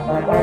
Bye-bye.